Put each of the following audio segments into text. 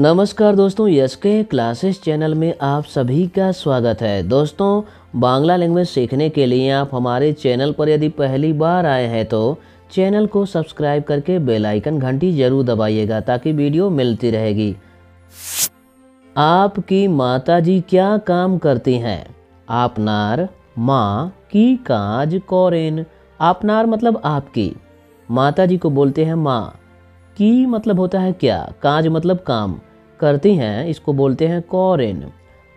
नमस्कार दोस्तों यस के क्लासेस चैनल में आप सभी का स्वागत है। दोस्तों, बांग्ला लैंग्वेज सीखने के लिए आप हमारे चैनल पर यदि पहली बार आए हैं तो चैनल को सब्सक्राइब करके बेल आइकन घंटी ज़रूर दबाइएगा ताकि वीडियो मिलती रहेगी। आपकी माताजी क्या काम करती हैं? आपनार माँ की काज कौरेन। आपनार मतलब आपकी। माताजी को बोलते हैं माँ। की मतलब होता है क्या? काज मतलब काम। करती हैं, इसको बोलते हैं कौरेन।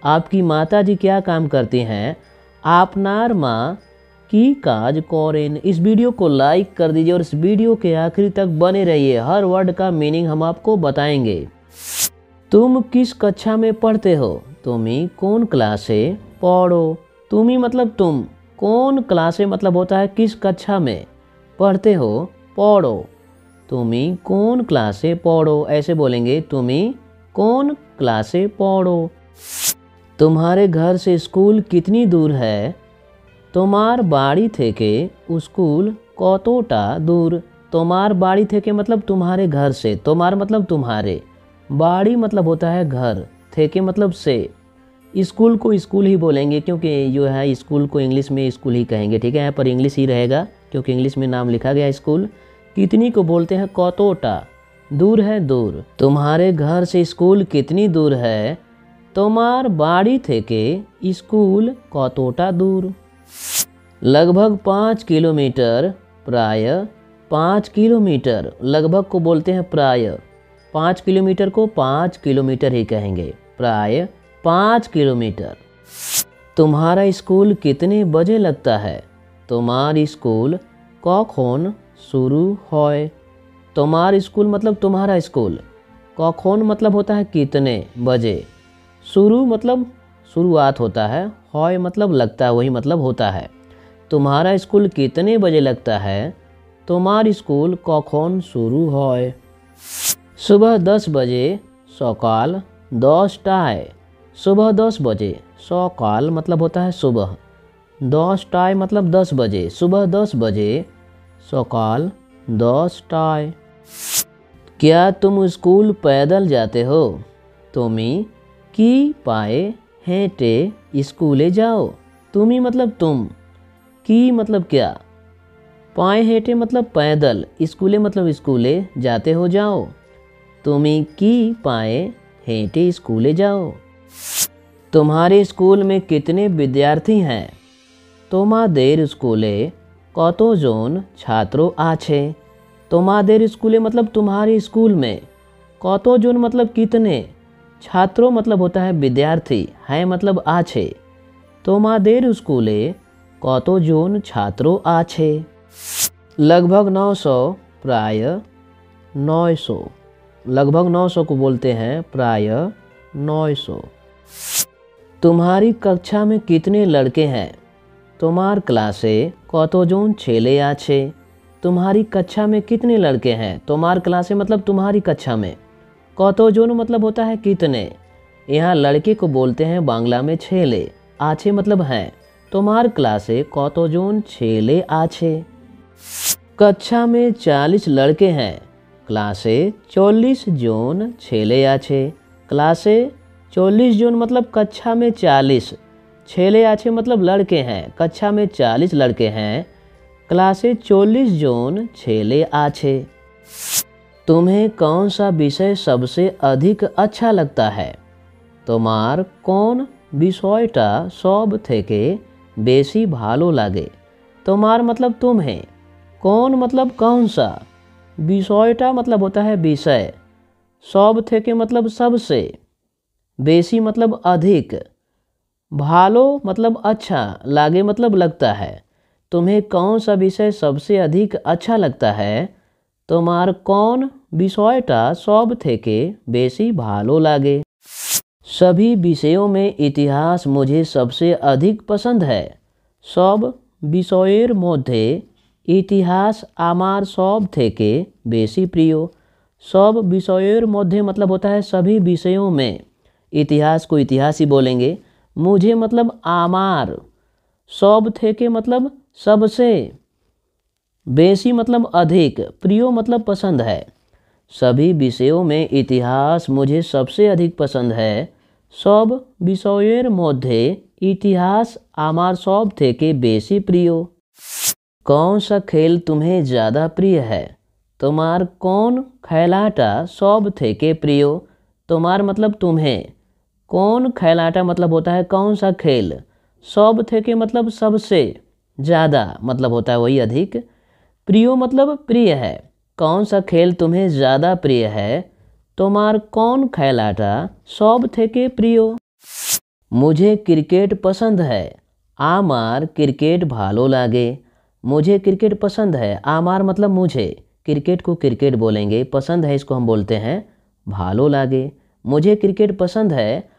आपकी माता जी क्या काम करती हैं? आपनार माँ की काज कौरेन। इस वीडियो को लाइक कर दीजिए और इस वीडियो के आखिरी तक बने रहिए। हर वर्ड का मीनिंग हम आपको बताएँगे। तुम किस कक्षा में पढ़ते हो? तुम्ही कौन क्लासे पढ़ो? तुम्ही मतलब तुम। कौन क्लासे मतलब होता है किस कक्षा में? पढ़ते हो, पढ़ो। तुम्ही कौन क्लासे पढ़ो ऐसे बोलेंगे तुम्ही कौन क्लासे पढ़ो तुम्हारे घर से स्कूल कितनी दूर है তোমার বাড়ি থেকে स्कूल কতটা दूर तुम्हार बाड़ी थे के मतलब तुम्हारे घर से तुम्हार मतलब तुम्हारे बाड़ी मतलब होता है घर थे के मतलब से स्कूल को स्कूल ही बोलेंगे क्योंकि जो है स्कूल को इंग्लिश में स्कूल ही कहेंगे ठीक है यहाँ पर इंग्लिश ही रहेगा क्योंकि इंग्लिश में नाम लिखा गया स्कूल कितनी को बोलते हैं कतोटा? दूर है दूर। तुम्हारे घर से स्कूल कितनी दूर है? तुम्हार बाड़ी थे के स्कूल कतोटा दूर। लगभग पाँच किलोमीटर, प्राय पाँच किलोमीटर, लगभग को बोलते हैं प्राय। पाँच किलोमीटर को पाँच किलोमीटर ही कहेंगे। प्राय पाँच किलोमीटर। तुम्हारा स्कूल कितने बजे लगता है? तुम्हारी स्कूल कौन शुरू होए। तुम्हार स्कूल मतलब तुम्हारा स्कूल। कौन मतलब होता है कितने बजे? शुरू मतलब शुरुआत होता है हॉय मतलब लगता वही मतलब होता है। तुम्हारा स्कूल कितने बजे लगता है? तुम्हार स्कूल कौन शुरू होए? सुबह दस बजे, सकाल दस टाय सुबह दस बजे, सकाल मतलब होता है सुबह। दस टाय मतलब दस बजे, सुबह दस बजे सकाल, दस टाय। क्या तुम स्कूल पैदल जाते हो? तुम्हें की पाए हेंटे स्कूले जाओ? तुम्हें मतलब तुम। की मतलब क्या? पाए हेंटे मतलब पैदल, स्कूले मतलब स्कूले जाते हो जाओ। तुम्हें की पाए हेंटे स्कूले जाओ? तुम्हारे स्कूल में कितने विद्यार्थी हैं? तुम्हारे स्कूले কতজন ছাত্র আছে তোমাদের स्कूले मतलब तुम्हारे स्कूल में कतोजन मतलब कितने छात्रों मतलब होता है विद्यार्थी है मतलब आछे তোমাদের स्कूले কতজন ছাত্র আছে लगभग 900 प्राय 900 लगभग 900 को बोलते हैं प्राय 900 तुम्हारी कक्षा में कितने लड़के हैं तुम्हार क्लासे कतोजन छेले आछे। तुम्हारी कक्षा में कितने लड़के हैं? तुम्हार क्लासे मतलब तुम्हारी कक्षा में। कतोजन मतलब होता है कितने? यहाँ लड़के को बोलते हैं बांग्ला में छेले। आछे मतलब हैं। तुम्हार क्लासे कतोजन छेले आछे। कक्षा में चालीस लड़के हैं। क्लासे चौलीस जोन छेले आछे। क्लासे चौलीस जोन मतलब कक्षा में चालीस। छेले आछे मतलब लड़के हैं कक्षा में चालीस लड़के हैं क्लासे चौलीस जोन छेले आछे तुम्हें कौन सा विषय सबसे अधिक अच्छा लगता है তোমার কোন বিষয়টা সব থেকে বেশি ভালো লাগে তোমার मतलब तुम्हें कौन मतलब कौन सा विषयटा मतलब होता है विषय सब थे के मतलब सबसे बेसी मतलब अधिक भालो मतलब अच्छा लागे मतलब लगता है तुम्हें कौन सा विषय सबसे अधिक अच्छा लगता है তোমার कौन বিষয়টা সব থেকে বেশি ভালো লাগে सभी विषयों में इतिहास मुझे सबसे अधिक पसंद है सब বিষয়ের মধ্যে ইতিহাস আমার সব থেকে বেশি প্রিয় सब विषयों मध्य मतलब होता है सभी विषयों में इतिहास को इतिहास ही बोलेंगे मुझे मतलब आमार सब थे के मतलब सबसे बेसी मतलब अधिक प्रियो मतलब पसंद है सभी विषयों में इतिहास मुझे सबसे अधिक पसंद है सब বিষয়ের মধ্যে इतिहास আমার সব থেকে বেশি প্রিয় कौन सा खेल तुम्हें ज़्यादा प्रिय है तुम्हार कौन खेलाटा सब थे प्रिय तुम्हार मतलब तुम्हें कौन खेलाटा मतलब होता है, कौन सा खेल? सब थे के मतलब सबसे ज़्यादा मतलब होता है, वही अधिक। प्रियो मतलब प्रिय है। कौन सा खेल तुम्हें ज़्यादा प्रिय है? तुम्हार कौन खेलाटा? सब थे के प्रियो। मुझे क्रिकेट पसंद है। आमार क्रिकेट भालो लागे। मुझे क्रिकेट पसंद है। आमार मतलब मुझे। क्रिकेट को क्रिकेट बोलेंगे। पसंद है इसको हम बोलते हैं, भालो लागे। मुझे क्रिकेट पसंद है।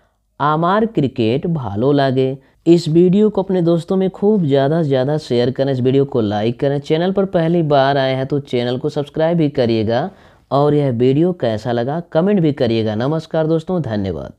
आमार क्रिकेट भालो लागे। इस वीडियो को अपने दोस्तों में खूब ज़्यादा से ज़्यादा शेयर करें। इस वीडियो को लाइक करें। चैनल पर पहली बार आए हैं तो चैनल को सब्सक्राइब भी करिएगा और यह वीडियो कैसा लगा कमेंट भी करिएगा। नमस्कार दोस्तों, धन्यवाद।